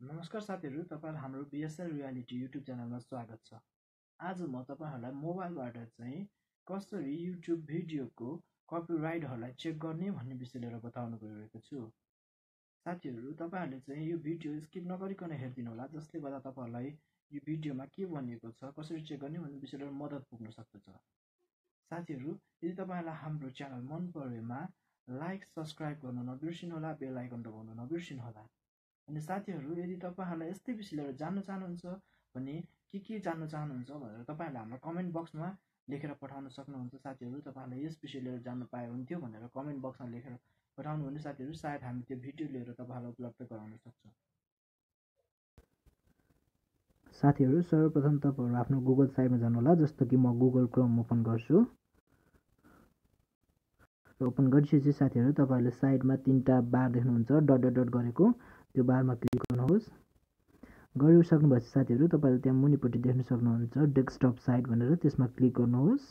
नमस्कार साथीहरू तपाईँहरू हाम्रो बिएसएल रियालिटी युट्युब च्यानलमा स्वागत छ। आज म तपाईँहरूलाई मोबाइलबाट चाहिँ कसरी युट्युब भिडियोको कपिराइटहरूलाई चेक गर्ने भन्ने विषय लिएर बताउनु गइरहेको छु। साथीहरू तपाईँहरूले चाहिँ यो भिडियो स्किप नगरिकन हेरिदिनु होला जसले गर्दा तपाईँहरूलाई यो भिडियोमा के भनिएको छ कसरी चेक गर्ने भन्ने विषय लिएर मद्दत पुग्न सक्दछ। साथीहरू यदि तपाईँहरूलाई हाम्रो च्यानल मन परेमा लाइक सब्सक्राइब गर्नु नबिर्सिनु होला बेल आइकन दबाउनु नबिर्सिनु होला अनि साथीहरू यदि तपाईँहरूलाई यस्तै विषय जान्न चाहनुहुन्छ भने के के जान्न चाहनुहुन्छ भनेर तपाईँहरूले हाम्रो कमेन्ट बक्समा लेखेर पठाउन सक्नुहुन्छ साथीहरू। तपाईँहरूलाई यस विषय लिएर जान्न पाए हुन्थ्यो भनेर कमेन्ट बक्समा लेखेर पठाउनु भने साथीहरू सायद हामी त्यो भिडियो लिएर तपाईँहरूलाई उपलब्ध गराउन सक्छौँ। साथीहरू सर्वप्रथम तपाईँहरू आफ्नो गुगल साइटमा जानु होला जस्तो कि म गुगल क्रोम ओपन गर्छु। र ओपन गरिसकेपछि साथीहरू तपाईँहरूले साइडमा तिनवटा बार देख्नुहुन्छ डट डट डट गरेको। त्यो बारमा क्लिक गर्नुहोस्। गरिसक्नुभएपछि साथीहरू तपाईँले त्यहाँ मुनिपट्टि देख्न सक्नुहुन्छ डेस्कटप साइट भनेर त्यसमा क्लिक गर्नुहोस्।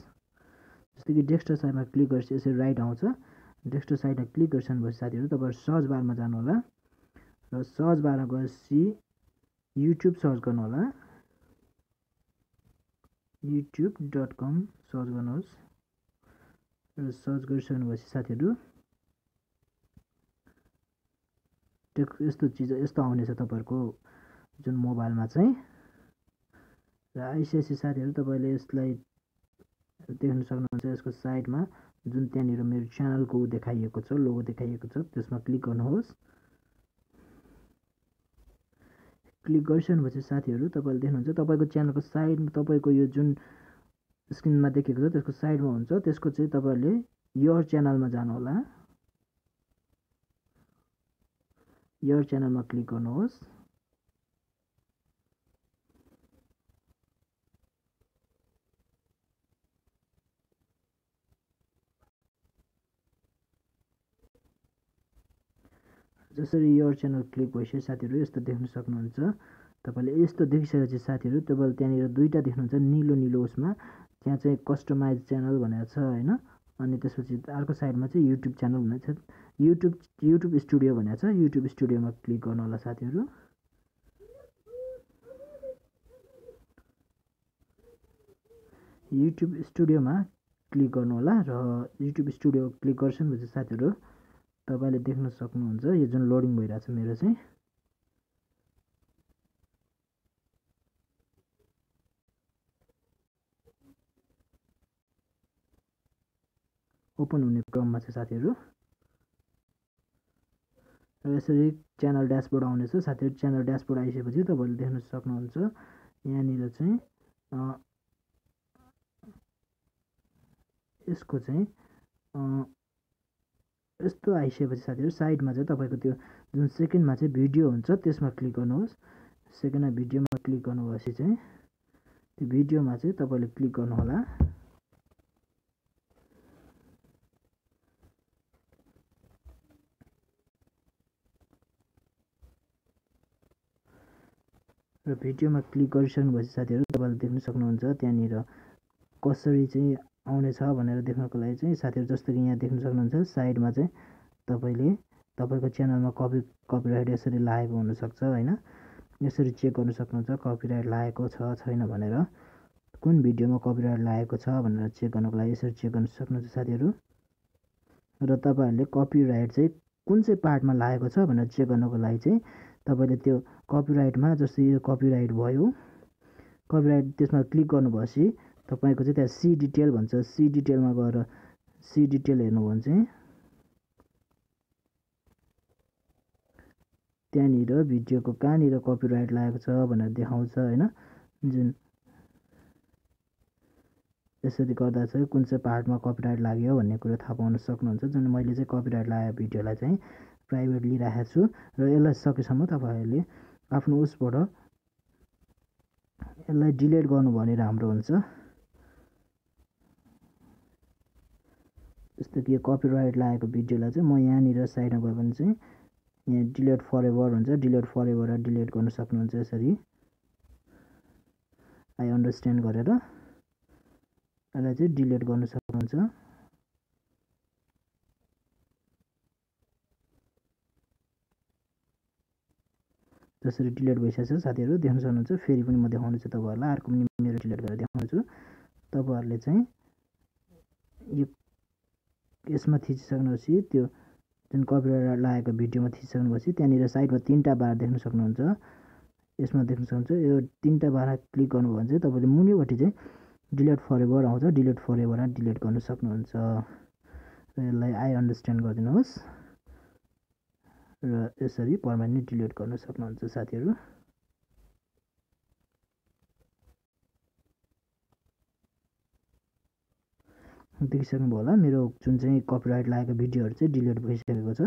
जस्तै कि डेस्कटप साइटमा क्लिक गरेपछि यसरी राइट आउँछ। डेस्कटप साइटमा क्लिक गरिसक्नुभएपछि साथीहरू तपाईँहरू सर्च बारमा जानुहोला र सर्च बारमा गएपछि युट्युब सर्च गर्नुहोला। युट्युब डट कम सर्च गर्नुहोस्। र सर्च गरिसक्नुभएपछि साथीहरू टेक यस्तो चिज यस्तो आउनेछ तपाईँहरूको जुन मोबाइलमा चाहिँ। र आइसिआइसी साथीहरू तपाईँले यसलाई देख्न सक्नुहुन्छ यसको साइडमा जुन त्यहाँनिर मेरो च्यानलको देखाइएको छ लोगो देखाइएको छ त्यसमा क्लिक गर्नुहोस्। क्लिक गरिसक्नुभएपछि साथीहरू तपाईँले देख्नुहुन्छ तपाईँको च्यानलको साइडमा तपाईँको यो जुन स्क्रिनमा देखेको छ त्यसको साइडमा हुन्छ त्यसको चाहिँ तपाईँहरूले यर च्यानलमा जानुहोला। यर च्यानलमा क्लिक गर्नुहोस् जसरी यर च्यानल क्लिक भइसक्यो साथीहरू यस्तो देख्न सक्नुहुन्छ। तपाईँले यस्तो देखिसकेपछि साथीहरू तपाईँले त्यहाँनिर दुईवटा देख्नुहुन्छ निलो निलो उसमा। त्यहाँ चाहिँ कस्टमाइज च्यानल भनेको छ होइन? अनि त्यसपछि अर्को साइडमा चाहिँ युट्युब च्यानल भनेको छ। युट्युब युट्युब स्टुडियो भनेको छ। युट्युब स्टुडियोमा क्लिक गर्नु होला साथीहरू। युट्युब स्टुडियोमा क्लिक गर्नु होला र युट्युब स्टुडियो क्लिक गर्छन् साथीहरू तपाईँले देख्न सक्नुहुन्छ यो जुन लोडिङ भइरहेको छ मेरो चाहिँ। ओपन हुने क्रममा छ साथीहरू। र यसरी च्यानल ड्यासबोर्ड आउनेछ। साथीहरू च्यानल ड्यासबोर्ड आइसकेपछि तपाईँहरूले देख्न सक्नुहुन्छ। यहाँनिर चाहिँ यसको चाहिँ यस्तो आइसकेपछि साथीहरू साइडमा चाहिँ तपाईँको त्यो जुन सेकेन्डमा चाहिँ भिडियो हुन्छ त्यसमा क्लिक गर्नुहोस्। सेकेन्डमा भिडियोमा क्लिक गर्नुभएपछि चाहिँ त्यो भिडियोमा चाहिँ तपाईँले क्लिक गर्नुहोला। र भिडियोमा क्लिक गरिसक्नुभएपछि साथीहरू तपाईँले देख्न सक्नुहुन्छ त्यहाँनिर कसरी चाहिँ आउनेछ भनेर देख्नको लागि चाहिँ साथीहरू जस्तो कि यहाँ देख्न सक्नुहुन्छ। साइडमा चाहिँ तपाईँले तपाईँको च्यानलमा कपी कपिराइट यसरी लागेको हुनसक्छ होइन? यसरी चेक गर्नु सक्नुहुन्छ कपिराइट लागेको छ छैन भनेर। कुन भिडियोमा कपिराइट लागेको छ भनेर चेक गर्नको लागि यसरी चेक गर्नु सक्नुहुन्छ साथीहरू। र तपाईँहरूले कपिराइट चाहिँ कुन चाहिँ पार्टमा लागेको छ भनेर चेक गर्नको लागि चाहिँ तपाईँले त्यो कपिराइटमा जस्तै यो कपिराइट भयो कपिराइट त्यसमा क्लिक गर्नुभएपछि तपाईँको चाहिँ त्यहाँ सी डिटेल भन्छ। सी डिटेलमा गएर सी डिटेल हेर्नुभयो भने चाहिँ त्यहाँनिर भिडियोको कहाँनिर कपिराइट लागेको छ भनेर देखाउँछ होइन? जुन यसरी गर्दा चाहिँ कुन चाहिँ पार्टमा कपिराइट लाग्यो भन्ने कुरो थाहा पाउन सक्नुहुन्छ। जुन मैले चाहिँ कपिराइट लागेको भिडियोलाई चाहिँ प्राइभेट लिइराखेको छु र यसलाई सकेसम्म तपाईँहरूले आफ्नो उसबाट यसलाई डिलिट गर्नु भने राम्रो हुन्छ। जस्तो कि यो कपिराइट लागेको भिडियोलाई चाहिँ म यहाँनिर साइडमा गयो भने चाहिँ यहाँ डिलिट फर एभर हुन्छ डिलिट फर एभर डिलिट गर्नु सक्नुहुन्छ यसरी। आई अन्डरस्ट्यान्ड गरेर यसलाई चाहिँ डिलिट गर्नु सक्नुहुन्छ। जसरी डिलिट भइसकेको छ साथीहरू देख्न सक्नुहुन्छ। फेरि पनि म देखाउँदैछु तपाईँहरूलाई अर्को पनि मेरो डिलिट गरेर देखाउँछु तपाईँहरूले चाहिँ यो यसमा थिचिसक्नुहोपछि त्यो जुन कपिराइट लागेको भिडियोमा थिचिसक्नुपर्छ त्यहाँनिर साइडमा तिनवटा बार देख्न सक्नुहुन्छ। यसमा देख्न सक्नुहुन्छ यो तिनवटा बार क्लिक गर्नुभयो भने चाहिँ तपाईँले मुनिपट्टि चाहिँ डिलिट फरेभर आउँछ डिलिट फरेभर डिलिट गर्न सक्नुहुन्छ। र यसलाई आई अन्डरस्ट्यान्ड गरिदिनुहोस्। र यसरी पर्मानेन्ट डिलिट गर्न सक्नुहुन्छ साथीहरू। देखिसक्नुभयो होला मेरो जुन चाहिँ कपिराइट लागेको भिडियोहरू चाहिँ डिलिट भइसकेको छ।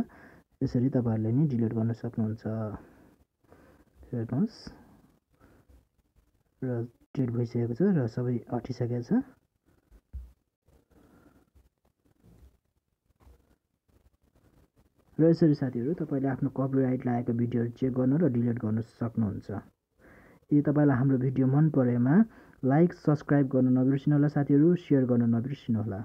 यसरी तपाईँहरूले नि डिलिट गर्न सक्नुहुन्छ। हेर्नुहोस्। र डिलिट भइसकेको छ र सबै हटिसकेको छ। र यसरी साथीहरू तपाईँले आफ्नो कपिराइट लागेको भिडियोहरू चेक गर्न र डिलिट गर्न सक्नुहुन्छ। यदि तपाईँलाई हाम्रो भिडियो मन परेमा लाइक सब्सक्राइब गर्न नबिर्सिनु होला साथीहरू सेयर गर्न नबिर्सिनु होला